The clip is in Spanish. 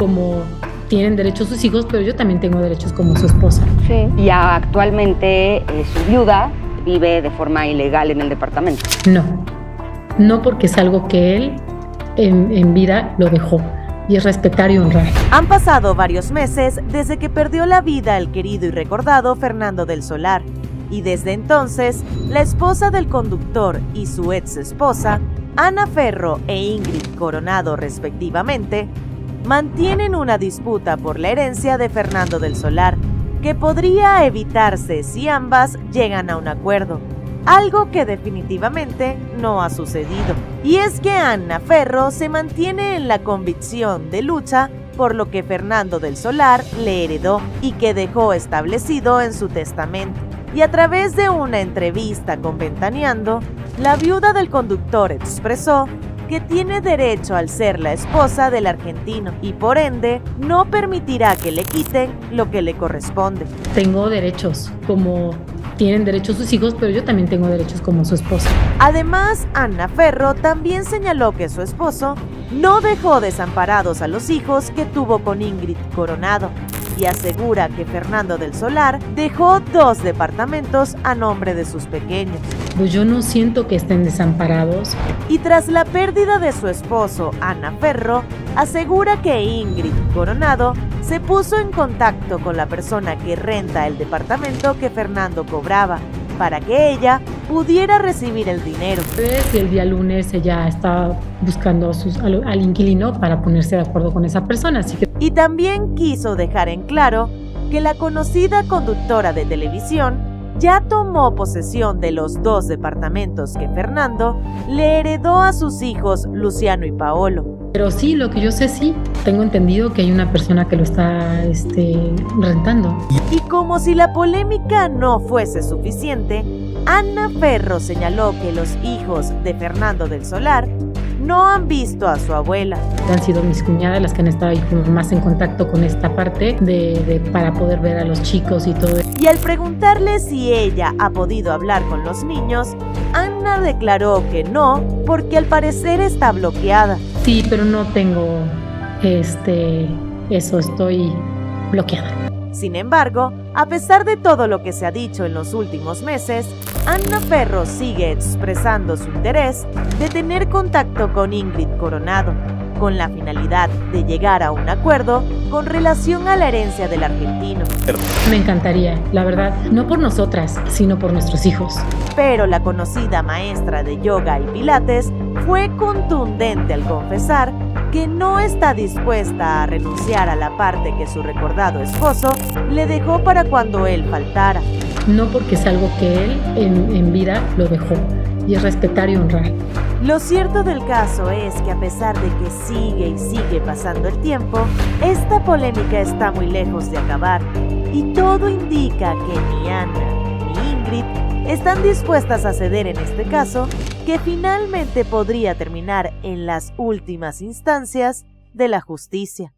como tienen derechos sus hijos, pero yo también tengo derechos como su esposa. Sí. Y actualmente eh, su viuda vive de forma ilegal en el departamento. No, no porque es algo que él en, en vida lo dejó y es respetar y honrar. Han pasado varios meses desde que perdió la vida el querido y recordado Fernando del Solar, y desde entonces la esposa del conductor y su ex esposa, Ana Ferro e Ingrid Coronado respectivamente, mantienen una disputa por la herencia de Fernando del Solar, que podría evitarse si ambas llegan a un acuerdo, algo que definitivamente no ha sucedido. Y es que Ana Ferro se mantiene en la convicción de lucha por lo que Fernando del Solar le heredó y que dejó establecido en su testamento. Y a través de una entrevista con Ventaneando, la viuda del conductor expresó que tiene derecho al ser la esposa del argentino y por ende no permitirá que le quiten lo que le corresponde. Tengo derechos como tienen derechos sus hijos, pero yo también tengo derechos como su esposa. Además, Ana Ferro también señaló que su esposo no dejó desamparados a los hijos que tuvo con Ingrid Coronado y asegura que Fernando del Solar dejó dos departamentos a nombre de sus pequeños. Pues yo no siento que estén desamparados. Y tras la pérdida de su esposo, Ana Ferro, asegura que Ingrid Coronado se puso en contacto con la persona que renta el departamento que Fernando cobraba para que ella pudiera recibir el dinero. Y el día lunes ella está buscando al, al, inquilino para ponerse de acuerdo con esa persona. Así que... Y también quiso dejar en claro que la conocida conductora de televisión ya tomó posesión de los dos departamentos que Fernando le heredó a sus hijos Luciano y Paolo. Pero sí, lo que yo sé sí, tengo entendido que hay una persona que lo está este, rentando. Y como si la polémica no fuese suficiente, Ana Ferro señaló que los hijos de Fernando del Solar no han visto a su abuela. Han sido mis cuñadas las que han estado ahí más en contacto con esta parte de, de, para poder ver a los chicos y todo. Y al preguntarle si ella ha podido hablar con los niños, Ana declaró que no, porque al parecer está bloqueada. Sí, pero no tengo este eso, estoy bloqueada. Sin embargo, a pesar de todo lo que se ha dicho en los últimos meses, Ana Ferro sigue expresando su interés de tener contacto con Ingrid Coronado, con la finalidad de llegar a un acuerdo con relación a la herencia del argentino. Me encantaría, la verdad, no por nosotras, sino por nuestros hijos. Pero la conocida maestra de yoga y pilates fue contundente al confesar que no está dispuesta a renunciar a la parte que su recordado esposo le dejó para cuando él faltara. No porque es algo que él en, en vida lo dejó, y es respetar y honrar. Lo cierto del caso es que a pesar de que sigue y sigue pasando el tiempo, esta polémica está muy lejos de acabar y todo indica que ni Ana ni Ingrid están dispuestas a ceder en este caso, que finalmente podría terminar en las últimas instancias de la justicia.